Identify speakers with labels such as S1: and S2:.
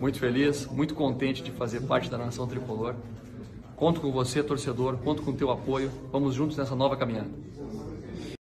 S1: muito feliz, muito contente de fazer parte da nação tricolor. Conto com você, torcedor, conto com o teu apoio. Vamos juntos nessa nova caminhada.